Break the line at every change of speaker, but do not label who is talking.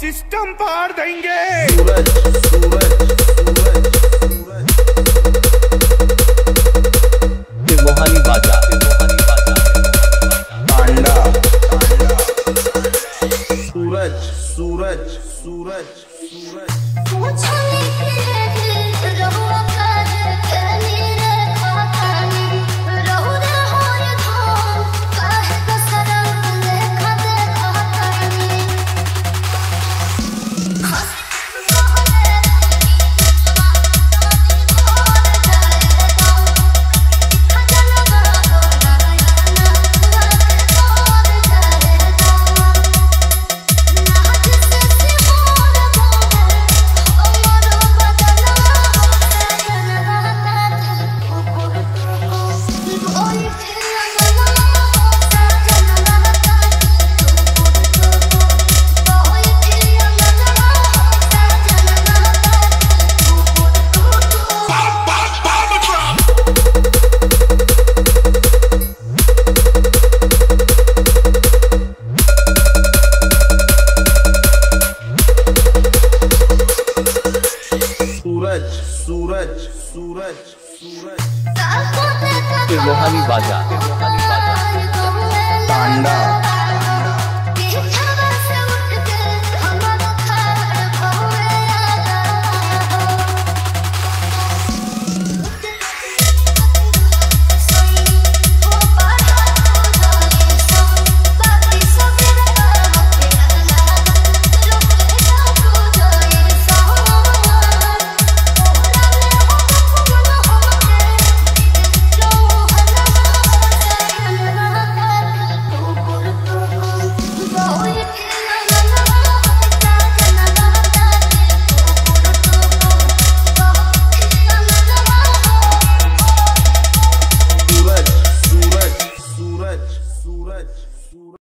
System पार देंगे।
सूरज, सूरज, सूरज, सूरज सूरज। सूरज सूरज सूरज सूरज सूरज।
बाजा
पांडा।